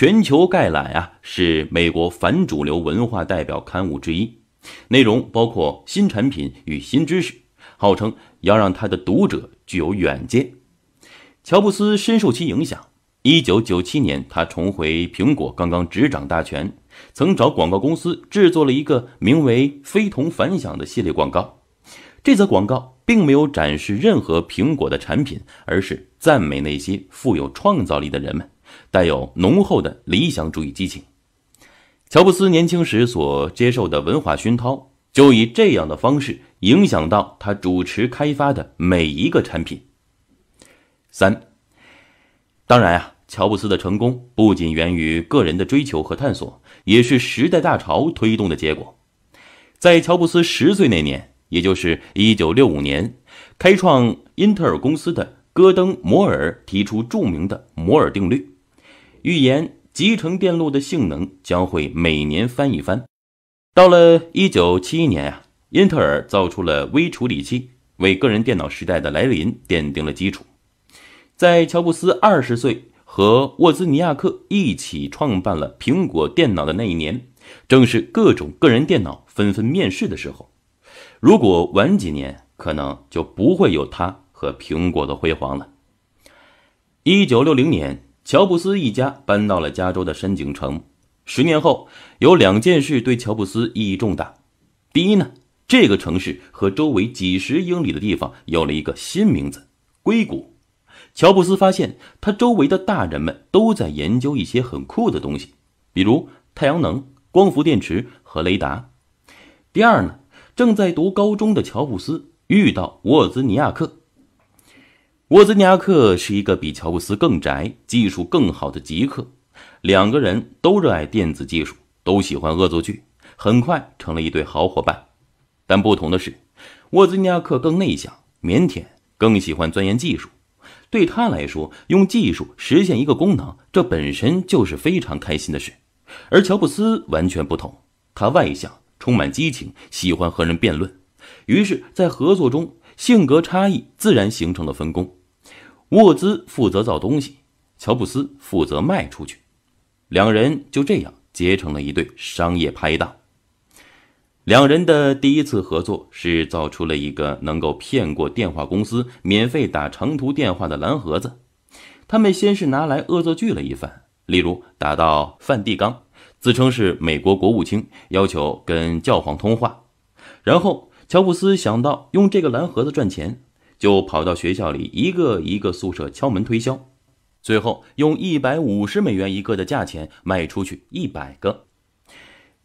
全球概览啊是美国反主流文化代表刊物之一，内容包括新产品与新知识，号称要让他的读者具有远见。乔布斯深受其影响。一九九七年，他重回苹果，刚刚执掌大权，曾找广告公司制作了一个名为《非同凡响》的系列广告。这则广告并没有展示任何苹果的产品，而是赞美那些富有创造力的人们。带有浓厚的理想主义激情。乔布斯年轻时所接受的文化熏陶，就以这样的方式影响到他主持开发的每一个产品。三，当然啊，乔布斯的成功不仅源于个人的追求和探索，也是时代大潮推动的结果。在乔布斯十岁那年，也就是一九六五年，开创英特尔公司的戈登·摩尔提出著名的摩尔定律。预言集成电路的性能将会每年翻一番。到了一九七一年啊，英特尔造出了微处理器，为个人电脑时代的来临奠定了基础。在乔布斯二十岁和沃兹尼亚克一起创办了苹果电脑的那一年，正是各种个人电脑纷纷面世的时候。如果晚几年，可能就不会有他和苹果的辉煌了。一九六零年。乔布斯一家搬到了加州的山景城。十年后，有两件事对乔布斯意义重大。第一呢，这个城市和周围几十英里的地方有了一个新名字——硅谷。乔布斯发现，他周围的大人们都在研究一些很酷的东西，比如太阳能、光伏电池和雷达。第二呢，正在读高中的乔布斯遇到沃兹尼亚克。沃兹尼亚克是一个比乔布斯更宅、技术更好的极客，两个人都热爱电子技术，都喜欢恶作剧，很快成了一对好伙伴。但不同的是，沃兹尼亚克更内向、腼腆，更喜欢钻研技术。对他来说，用技术实现一个功能，这本身就是非常开心的事。而乔布斯完全不同，他外向、充满激情，喜欢和人辩论。于是，在合作中，性格差异自然形成了分工。沃兹负责造东西，乔布斯负责卖出去，两人就这样结成了一对商业拍档。两人的第一次合作是造出了一个能够骗过电话公司免费打长途电话的蓝盒子。他们先是拿来恶作剧了一番，例如打到梵蒂冈，自称是美国国务卿，要求跟教皇通话。然后乔布斯想到用这个蓝盒子赚钱。就跑到学校里一个一个宿舍敲门推销，最后用一百五十美元一个的价钱卖出去一百个。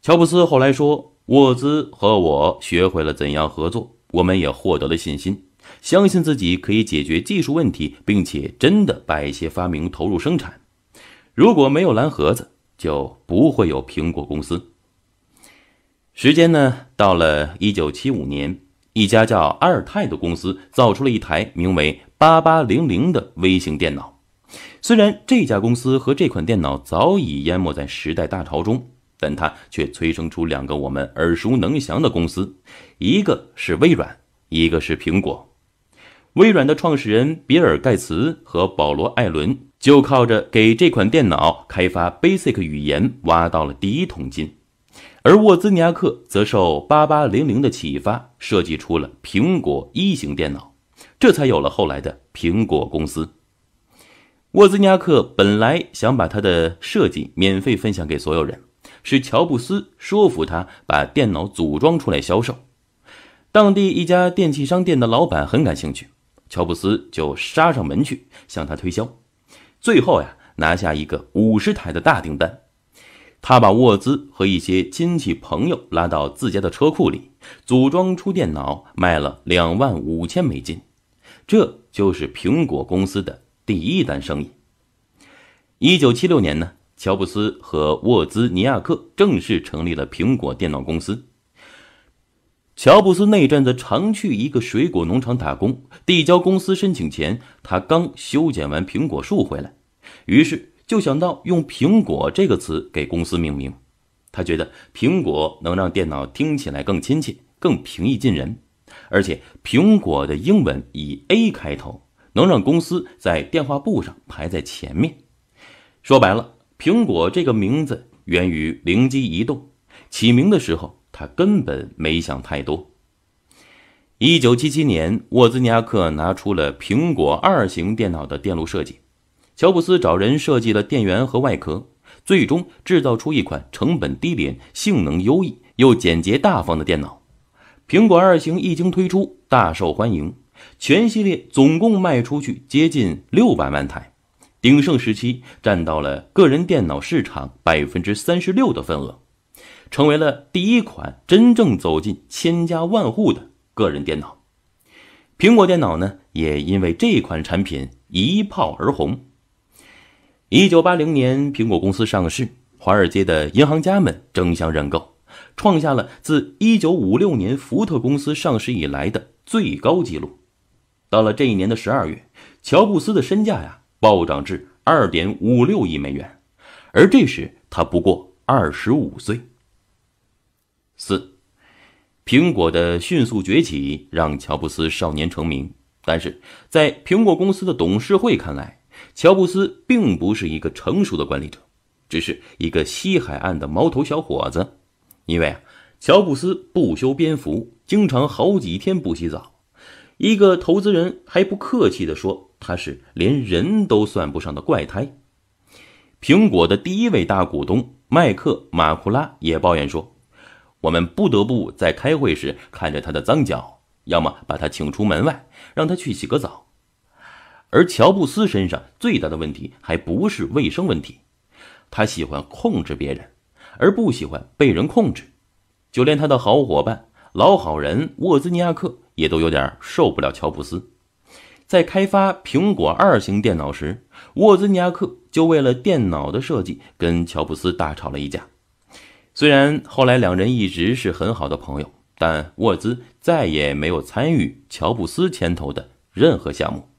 乔布斯后来说：“沃兹和我学会了怎样合作，我们也获得了信心，相信自己可以解决技术问题，并且真的把一些发明投入生产。如果没有蓝盒子，就不会有苹果公司。”时间呢，到了一九七五年。一家叫阿尔泰的公司造出了一台名为“八八零零”的微型电脑。虽然这家公司和这款电脑早已淹没在时代大潮中，但它却催生出两个我们耳熟能详的公司，一个是微软，一个是苹果。微软的创始人比尔·盖茨和保罗·艾伦就靠着给这款电脑开发 Basic 语言挖到了第一桶金。而沃兹尼亚克则受八八零零的启发，设计出了苹果一型电脑，这才有了后来的苹果公司。沃兹尼亚克本来想把他的设计免费分享给所有人，是乔布斯说服他把电脑组装出来销售。当地一家电器商店的老板很感兴趣，乔布斯就杀上门去向他推销，最后呀拿下一个五十台的大订单。他把沃兹和一些亲戚朋友拉到自家的车库里，组装出电脑，卖了两万五千美金。这就是苹果公司的第一单生意。一九七六年呢，乔布斯和沃兹尼亚克正式成立了苹果电脑公司。乔布斯那阵子常去一个水果农场打工，递交公司申请前，他刚修剪完苹果树回来，于是。就想到用“苹果”这个词给公司命名，他觉得“苹果”能让电脑听起来更亲切、更平易近人，而且“苹果”的英文以 A 开头，能让公司在电话簿上排在前面。说白了，“苹果这个名字源于灵机一动，起名的时候他根本没想太多。一九七七年，沃兹尼亚克拿出了苹果二型电脑的电路设计，乔布斯找人设计了电源和外壳，最终制造出一款成本低廉、性能优异又简洁大方的电脑。苹果二型一经推出，大受欢迎，全系列总共卖出去接近六百万台，鼎盛时期占到了个人电脑市场百分之三十六的份额，成为了第一款真正走进千家万户的。个人电脑，苹果电脑呢，也因为这款产品一炮而红。一九八零年，苹果公司上市，华尔街的银行家们争相认购，创下了自一九五六年福特公司上市以来的最高纪录。到了这一年的十二月，乔布斯的身价呀暴涨至二点五六亿美元，而这时他不过二十五岁。四。苹果的迅速崛起让乔布斯少年成名，但是在苹果公司的董事会看来，乔布斯并不是一个成熟的管理者，只是一个西海岸的毛头小伙子。因为啊，乔布斯不修边幅，经常好几天不洗澡。一个投资人还不客气地说，他是连人都算不上的怪胎。苹果的第一位大股东麦克马库拉也抱怨说。我们不得不在开会时看着他的脏脚，要么把他请出门外，让他去洗个澡。而乔布斯身上最大的问题还不是卫生问题，他喜欢控制别人，而不喜欢被人控制。就连他的好伙伴、老好人沃兹尼亚克也都有点受不了乔布斯。在开发苹果二型电脑时，沃兹尼亚克就为了电脑的设计跟乔布斯大吵了一架。虽然后来两人一直是很好的朋友，但沃兹再也没有参与乔布斯牵头的任何项目。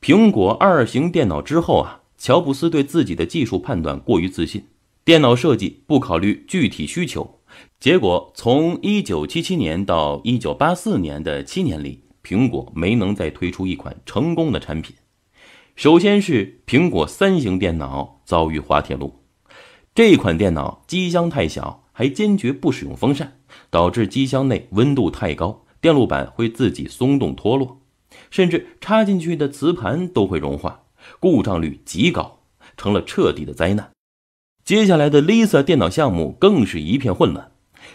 苹果二型电脑之后啊，乔布斯对自己的技术判断过于自信，电脑设计不考虑具体需求，结果从1977年到1984年的七年里，苹果没能再推出一款成功的产品。首先是苹果三型电脑遭遇滑铁卢。这款电脑机箱太小，还坚决不使用风扇，导致机箱内温度太高，电路板会自己松动脱落，甚至插进去的磁盘都会融化，故障率极高，成了彻底的灾难。接下来的 Lisa 电脑项目更是一片混乱，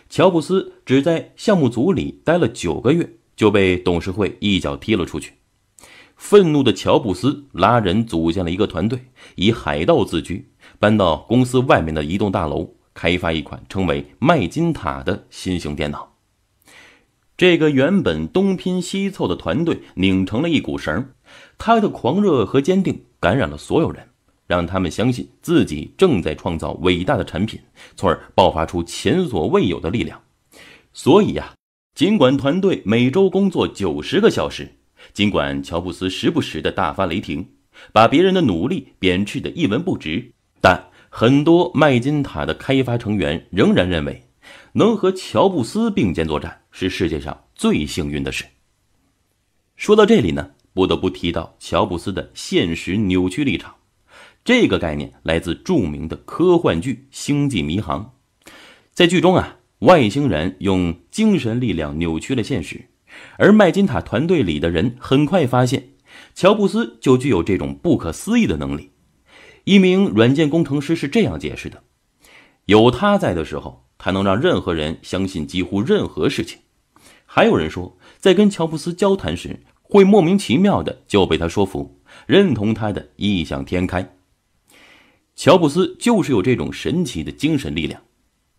乔布斯只在项目组里待了九个月，就被董事会一脚踢了出去。愤怒的乔布斯拉人组建了一个团队，以海盗自居。搬到公司外面的一栋大楼，开发一款称为麦金塔的新型电脑。这个原本东拼西凑的团队拧成了一股绳，他的狂热和坚定感染了所有人，让他们相信自己正在创造伟大的产品，从而爆发出前所未有的力量。所以呀，尽管团队每周工作九十个小时，尽管乔布斯时不时的大发雷霆，把别人的努力贬斥的一文不值。但很多麦金塔的开发成员仍然认为，能和乔布斯并肩作战是世界上最幸运的事。说到这里呢，不得不提到乔布斯的现实扭曲立场。这个概念来自著名的科幻剧《星际迷航》。在剧中啊，外星人用精神力量扭曲了现实，而麦金塔团队里的人很快发现，乔布斯就具有这种不可思议的能力。一名软件工程师是这样解释的：“有他在的时候，他能让任何人相信几乎任何事情。”还有人说，在跟乔布斯交谈时，会莫名其妙的就被他说服，认同他的异想天开。乔布斯就是有这种神奇的精神力量，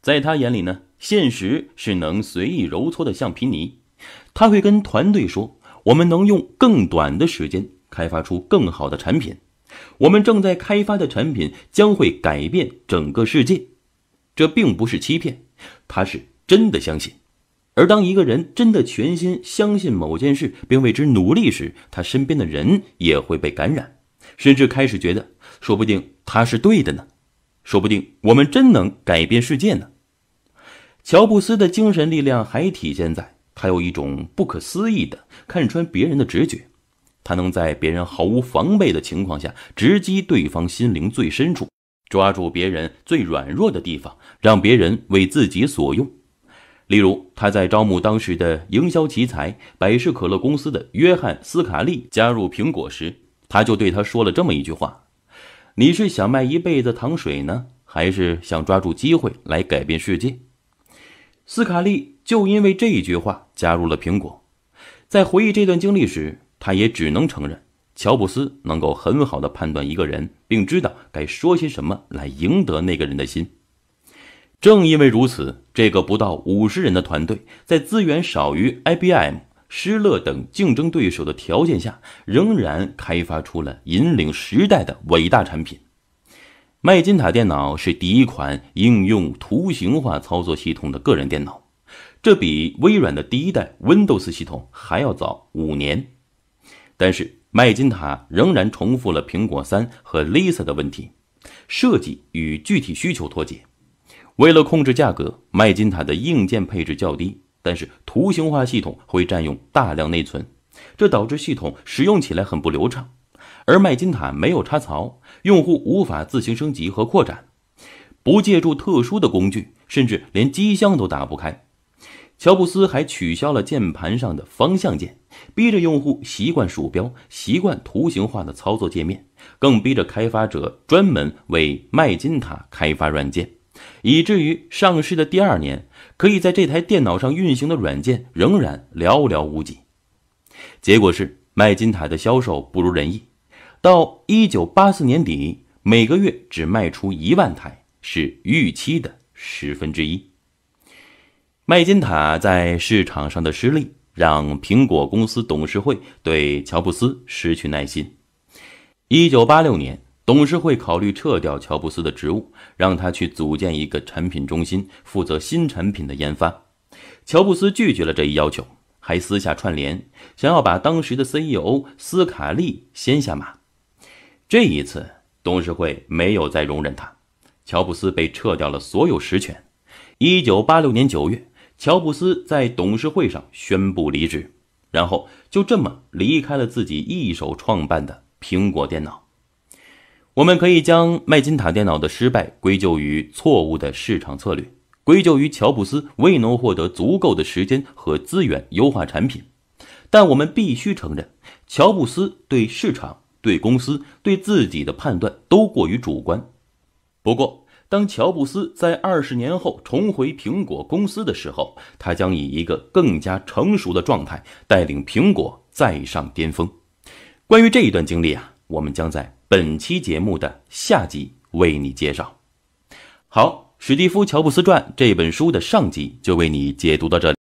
在他眼里呢，现实是能随意揉搓的橡皮泥。他会跟团队说：“我们能用更短的时间开发出更好的产品。”我们正在开发的产品将会改变整个世界，这并不是欺骗，他是真的相信。而当一个人真的全心相信某件事并为之努力时，他身边的人也会被感染，甚至开始觉得，说不定他是对的呢，说不定我们真能改变世界呢。乔布斯的精神力量还体现在他有一种不可思议的看穿别人的直觉。他能在别人毫无防备的情况下直击对方心灵最深处，抓住别人最软弱的地方，让别人为自己所用。例如，他在招募当时的营销奇才百事可乐公司的约翰斯卡利加入苹果时，他就对他说了这么一句话：“你是想卖一辈子糖水呢，还是想抓住机会来改变世界？”斯卡利就因为这一句话加入了苹果。在回忆这段经历时，他也只能承认，乔布斯能够很好的判断一个人，并知道该说些什么来赢得那个人的心。正因为如此，这个不到五十人的团队，在资源少于 IBM、施乐等竞争对手的条件下，仍然开发出了引领时代的伟大产品。麦金塔电脑是第一款应用图形化操作系统的个人电脑，这比微软的第一代 Windows 系统还要早五年。但是，麦金塔仍然重复了苹果三和 Lisa 的问题：设计与具体需求脱节。为了控制价格，麦金塔的硬件配置较低，但是图形化系统会占用大量内存，这导致系统使用起来很不流畅。而麦金塔没有插槽，用户无法自行升级和扩展，不借助特殊的工具，甚至连机箱都打不开。乔布斯还取消了键盘上的方向键，逼着用户习惯鼠标，习惯图形化的操作界面，更逼着开发者专门为麦金塔开发软件。以至于上市的第二年，可以在这台电脑上运行的软件仍然寥寥无几。结果是麦金塔的销售不如人意，到一九八四年底，每个月只卖出一万台，是预期的十分之一。麦金塔在市场上的失利，让苹果公司董事会对乔布斯失去耐心。一九八六年。董事会考虑撤掉乔布斯的职务，让他去组建一个产品中心，负责新产品的研发。乔布斯拒绝了这一要求，还私下串联，想要把当时的 CEO 斯卡利先下马。这一次，董事会没有再容忍他，乔布斯被撤掉了所有实权。一九八六年九月，乔布斯在董事会上宣布离职，然后就这么离开了自己一手创办的苹果电脑。我们可以将麦金塔电脑的失败归咎于错误的市场策略，归咎于乔布斯未能获得足够的时间和资源优化产品。但我们必须承认，乔布斯对市场、对公司、对自己的判断都过于主观。不过，当乔布斯在二十年后重回苹果公司的时候，他将以一个更加成熟的状态带领苹果再上巅峰。关于这一段经历啊，我们将在。本期节目的下集为你介绍。好，《史蒂夫·乔布斯传》这本书的上集就为你解读到这里。